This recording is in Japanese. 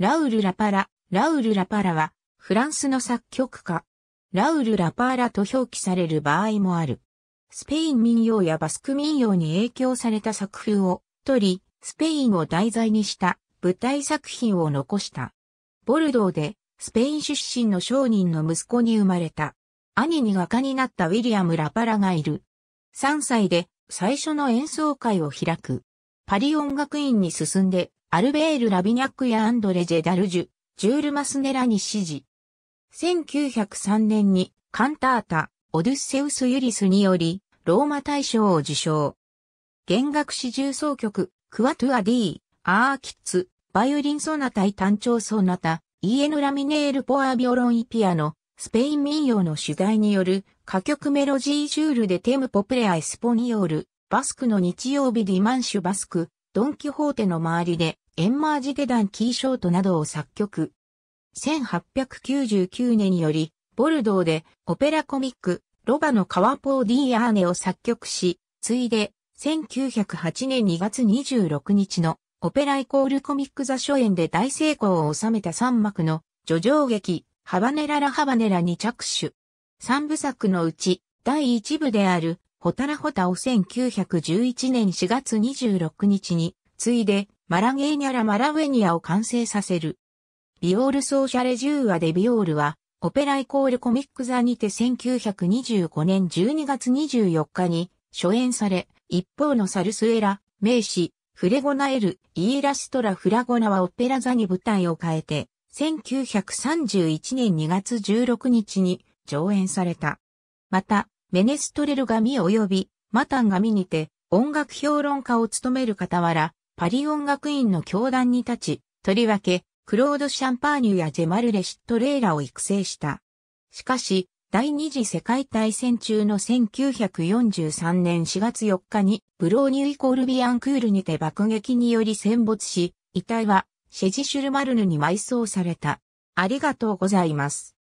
ラウル・ラパラ。ラウル・ラパラは、フランスの作曲家。ラウル・ラパーラと表記される場合もある。スペイン民謡やバスク民謡に影響された作風を取り、スペインを題材にした舞台作品を残した。ボルドーでスペイン出身の商人の息子に生まれた。兄に画家になったウィリアム・ラパラがいる。3歳で最初の演奏会を開く。パリ音楽院に進んで、アルベール・ラビニャックやアンドレ・ジェダルジュ、ジュール・マスネラに指示。1903年にカンタータ、オデュッセウス・ユリスにより、ローマ大賞を受賞。弦楽四重奏曲、クワトゥア・ディー、アーキッツ、バイオリンソナタイ単調ソナタ、イエヌ・ラミネール・ポア・ビオロン・イピアノ、スペイン民謡の主題による歌曲メロジージュールでテム・ポプレア・エスポニオール、バスクの日曜日ディマンシュ・バスク、ドン・キホーテの周りで、エンマージ・デダン・キーショートなどを作曲。1899年により、ボルドーでオペラコミック、ロバのカワポー・ディアーネを作曲し、ついで、1908年2月26日のオペライコールコミック座初演で大成功を収めた3幕の叙情劇、ハバネララハバネラに着手。3部作のうち、第1部である、ホタラホタを1911年4月26日に、ついで、マラゲーニャラマラウェニアを完成させる。ビオールソーシャレジューアでビオールは、オペライコールコミック座にて1925年12月24日に初演され、一方のサルスエラ、名詞、フレゴナエル、イーラストラ・フラゴナはオペラ座に舞台を変えて、1931年2月16日に上演された。また、メネストレル神及びマタン神にて音楽評論家を務める傍ら、パリ音楽院の教団に立ち、とりわけ、クロード・シャンパーニュやジェマル・レシットレーラを育成した。しかし、第二次世界大戦中の1943年4月4日にブローニュイコールビアンクールにて爆撃により戦没し、遺体はシェジシュルマルヌに埋葬された。ありがとうございます。